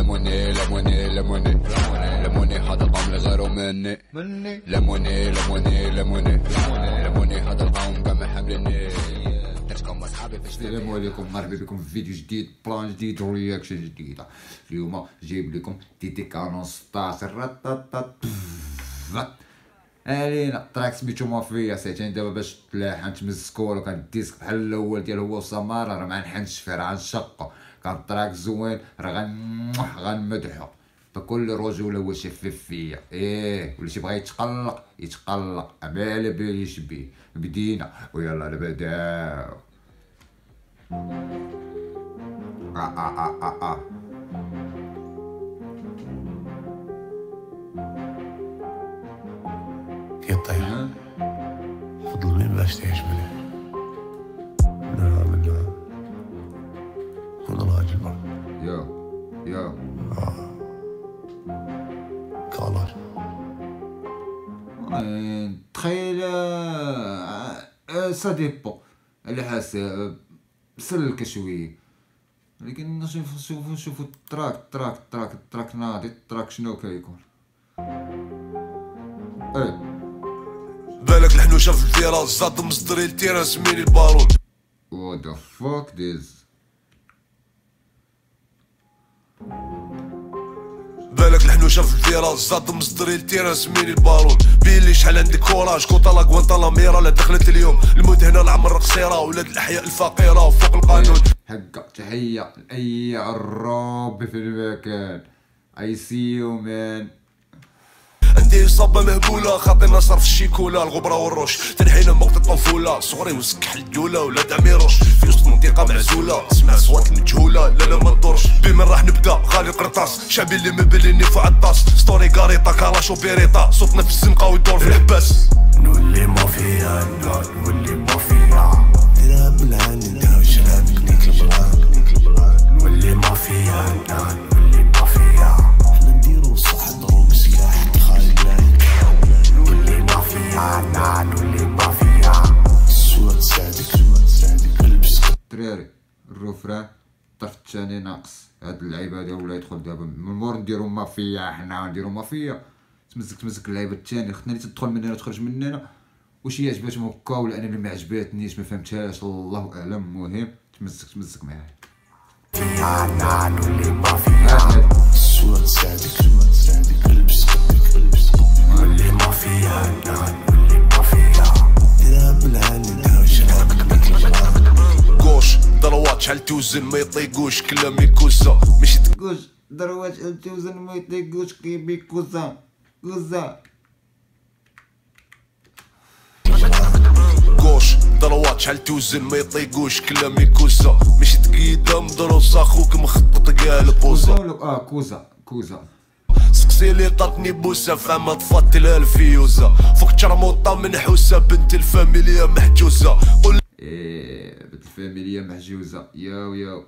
ليموني ليموني ليموني ليموني هذا القوم لغيره مني مني ليموني ليموني ليموني ليموني هذا القوم اصحابي في السلام عليكم مرحبا بكم في فيديو جديد بلان جديد ورياكشن جديده اليوم جايب لكم تيتي كانون 16 رططط. علينا تراك سميتو مافيا ساعتين دابا باش تلاحن تمزكو ولا كان الديسك بحال الأول ديال هو وسمارة راه ما نحنش فيه راه كان التراك زوين راه غن غنمدحو فكل رجولة هو شفاف فيا؟ إيه واللي تيبغي يتقلق يتقلق. ما على باليش بيه بدينا ويلا نبداو آه آه آه آه آه. يطيح ها؟ فضل مين باش تعيش مليح يا يا. كالر آه، تخيل آه، آه، سا ديبو على حسب سلك شوية لكن نشوف نشوف نشوف التراك التراك التراك التراك ناضي التراك شنو كيكون. إيه. بالك الحنوشه في الفيراس زاد مصدري التيران سميني البارون what the fuck this بالك الحنوشه في الفيراس زاد مصدري التيران سميني البارون بيلي شحال عندك كوراج كوطا لا ميرا لا دخلت اليوم. الموت هنا العمر قصيرة ولاد الأحياء الفقيرة وفوق القانون. حقا تحية لأي عراب في المكان. I see you man. عندي إصابة مهبولة خاطي نصر في الشيكولا الغبرة والروش تنحينا وقت الطفولة. صغري وسكح الدولة ولاد عميروش في وسط منطقة معزولة سمع صوات المجهولة. لا لا ما تدورش بمن راح نبدأ؟ غالي قرطاس. شعبي اللي مبليني فوق عطاس ستوري كاريطا كالاش وبيريطا صوتنا في الزنقه ويدور في الحباس نولي مافيا نولي ال refrain الطرف الثاني ناقص. هاد اللعيبة هادي ولا يدخل دابا. من مور نديرو مافيا حنا نديرو مافيا. تمسك تمسك اللعيبة الثاني خصنا اللي تدخل من هنا تخرج من هنا واش هي عجباتهم هكا ولا أنا اللي ما عجباتنيش ما فهمتهاش. الله أعلم. المهم تمسك تمسك معايا. ضروات شحال توزن ما يطيقوش كلامي كوسه ماشي كوش دروات التوزن ما يطيقوش كيبي كوزا كوزا كوش ضروات شحال توزن ما يطيقوش كلامي كوسه ماشي تقيده مدروس أخوك مخطط كاع ولا- آه كوزا كوزا سقسي لي طاتني بوسه فما تفضلها الفيوزه فوق ترموطه منحوسه بنت الفاميليا محجوزه قول بنت الفاميليا محجوزة ياو ياو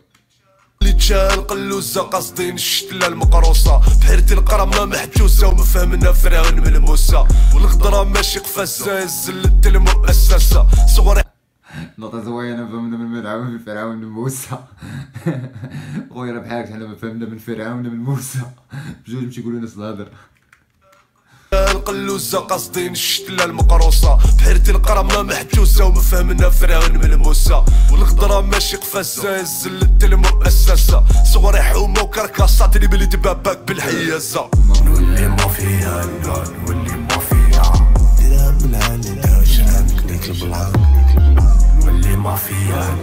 لي تشال قلوزه قاصدين الشتله المقروصة. بحيرة القرمة محجوزه ومفهمنا فرعون من موسى والخضرة ماشي قفازه زلت المؤسسه صغري نقطة زوينة فهمنا من فرعون من فرعون من موسى. خويا راه بحالك حنا ما فهمنا من فرعون من موسى. بجوج مشي يقولوا نفس الهضر القلوزه قاصدين الشتله المقروصة. بحيرة القرمه محجوزة ومفهمنا فرعون من موسى. والخضرة ماشي قفازه زلت المؤسسة. صغري حومه وكركاسات اللي بلي دبابك بالحيازة. نولي مافيا نولي مافيا ديرها بالعين نديرها شراب نيك البلان نولي مافيا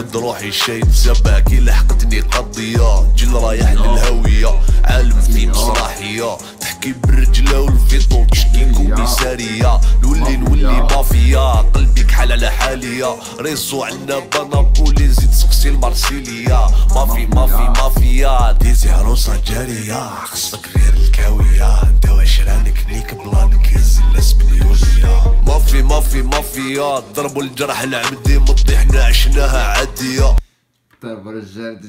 جربت روحي شي تسبع كي لحقتني قضية. جن رايح للهوية. عالم في مسرحية. تحكي بالرجلة والفيطو تشكي كوميسارية نولي نولي مافيا. قلبي كحال على حالية. ريزو عنا بنابولي. زيد سقسي المارسيليا. مافي مافي مافيا. ديزي عروسة جارية خصك غير الكاوية. انت واش رانك نيك بلانك. هز الاسبنيولية مافي مافي مافي مافيا ضربوا الجرح العمدي مضي حنا عشناها عادية. طيب رجال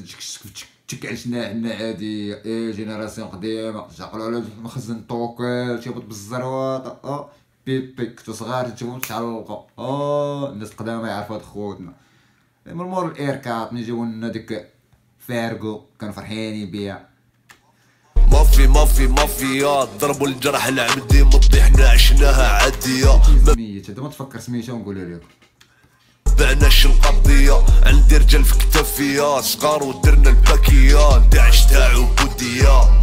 تك عشنا حنا عادي إيه جينيراسيون قديمة شغلوا على مخزن طوكل تيبط بالزروات أه بيبي كنتو صغار تشوفو تعلقوا أه الناس القدامى يعرفوا هاد خوتنا. من مور الايركات ملي جاو لنا ديك فارغو كانوا فرحانين بيها. مافي مافي مافيا ضربوا الجرح العمدي مضي حنا عشناها عادية. سميت هذا ما تفكر سميتها ونقولها لك بعناش القضية عندي رجال في كتافية صغار ودرنا الباكية انت عشتها عبودية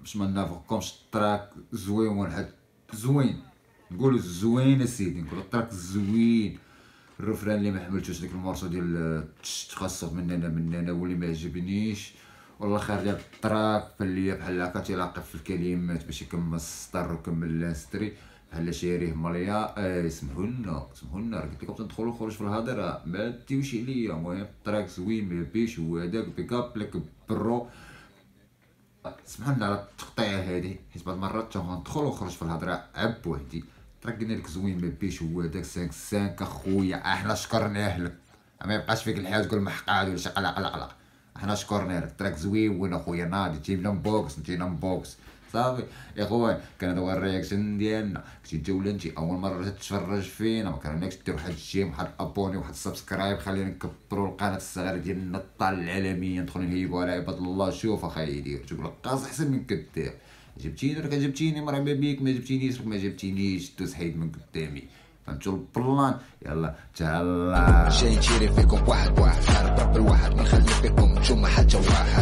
باش ما نافقكمش التراك زوين واحد زوين. نقولوا زوين اسيدي نقولوا التراك زوين. الرفران اللي ما حملتوش ديك المورسو ديال تخصص من أنا من أنا واللي ما عجبنيش والله خير ديال التراك فاللي بحال هكا تيلاقي في الكلمات باش يكمل السطر ويكمل الانستري بحال شاريه مليا. آه سمحوا لنا سمحوا لنا قلت لكم تدخلوا خرج في الهضرة. ما تيوش عليا. المهم التراك زوين ما بيش هو هذاك بيك اب لك برو. سمحوا لنا على التقطيع هادي حيت بعض المرات تندخل ونخرج في الهضرة عب وحدي التراك قلنا لك زوين ما بيش هو هذاك 5 5 أخويا أحنا شكرناه لك. ما يبقاش فيك الحياة تقول محقاد ولا شي قلق قلق أحنا شكرنا لك. التراك زوين وين أخويا؟ ناضي جينا بوكس جينا بوكس. صافي يا اخوان كان هذا هو الرياكشن ديالنا كنتي جولة انت اول مره تتفرج فينا ما كرهناكش دير واحد الجيم واحد ابوني واحد السبسكرايب خلينا نكبروا القناه الصغيره ديالنا الطال العالميه ندخلوا نهيبوا على عباد الله شوف اخا يدير تقول لك قاص احسن من كدير جبتيني راك جبتيني مرحبا بيك ما جبتينيش راك ما جبتينيش دوز حيد من قدامي فهمتوا ال plan يلا تهلا شي يجري فيكم واحد واحد خارب رب الواحد ما نخلي فيكم نتوما حاجة واحد